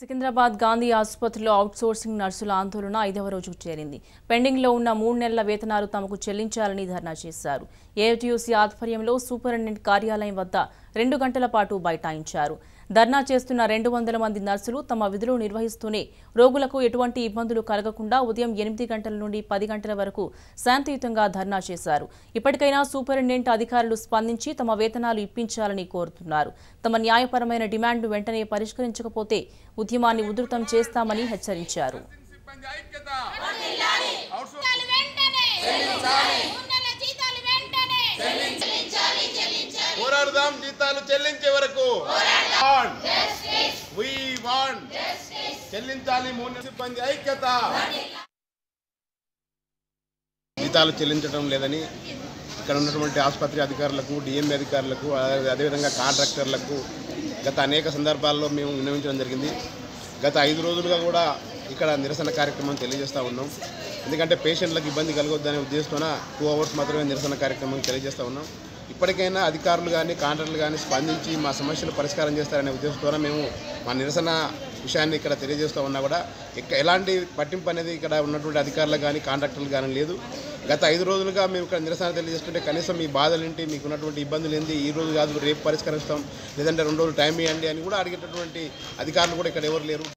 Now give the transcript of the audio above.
సికింద్రాబాద్ గాంధీ ఆసుపత్రిలో అవుట్సోర్సింగ్ నర్సుల ఆందోళన ఐదవ రోజుకు చేరింది. పెండింగ్లో ఉన్న మూడు నెలల వేతనాలు తమకు చెల్లించాలని ధర్నా చేశారు. ఏటీయూసీ ఆధ్వర్యంలో సూపరింటెండెంట్ కార్యాలయం వద్ద రెండు గంటల పాటు బైఠాయించారు. ధర్నా చేస్తున్న రెండు వందల మంది నర్సులు తమ విధులు నిర్వహిస్తూనే రోగులకు ఎటువంటి ఇబ్బందులు కలగకుండా ఉదయం ఎనిమిది గంటల నుండి పది గంటల వరకు శాంతియుతంగా ధర్నా చేశారు. ఇప్పటికైనా సూపరింటెండెంట్ అధికారులు స్పందించి తమ వేతనాలు ఇప్పించాలని కోరుతున్నారు. తమ న్యాయపరమైన డిమాండ్ను వెంటనే పరిష్కరించకపోతే ఉద్యమాన్ని ఉధృతం చేస్తామని హెచ్చరించారు. సిబ్బంది ఐక్యత జీతాలు వెంటనే ఉన్నల జీతాలు వెంటనే పోరాడదాం. జీతాలు చెల్లించే వరకు. చెల్లించాలి మూడు సిబ్బంది ఐక్యత జీతాలు చెల్లించడం లేదని ఇక్కడ ఉన్నటువంటి ఆసుపత్రి అధికారులకు డిఎంఏ అధికారులకు అదే- అదేవిధంగా కాంట్రాక్టర్లకు గత అనేక సందర్భాల్లో మేము విన్నవించడం జరిగింది. గత ఐదు రోజులుగా కూడా ఇక్కడ నిరసన కార్యక్రమం తెలియజేస్తూ ఉన్నాం. ఎందుకంటే పేషెంట్లకు ఇబ్బంది కలగొద్దనే ఉద్దేశంతోన టూ అవర్స్ మాత్రమే నిరసన కార్యక్రమం తెలియజేస్తూ ఉన్నాం. ఇప్పటికైనా అధికారులు కానీ కాంట్రాక్టర్లు కానీ స్పందించి మా సమస్యలు పరిష్కారం చేస్తారనే ఉద్దేశంతో మేము మా నిరసన విషయాన్ని ఇక్కడ తెలియజేస్తూ ఉన్నా కూడా ఎలాంటి పట్టింపు అనేది ఇక్కడ ఉన్నటువంటి అధికారులు కానీ కాంట్రాక్టర్లు కానీ లేదు. గత ఐదు రోజులుగా మేము ఇక్కడ నిరసన తెలియజేస్తుంటే కనీసం మీ బాధలు ఏంటి మీకు ఉన్నటువంటి ఇబ్బందులు ఏంటి ఈ రోజు కాదు రేపు పరిష్కరిస్తాం లేదంటే రెండు రోజులు టైం ఇవ్వండి అని కూడా అడిగేటటువంటి అధికారులు కూడా ఇక్కడ ఎవరు లేరు.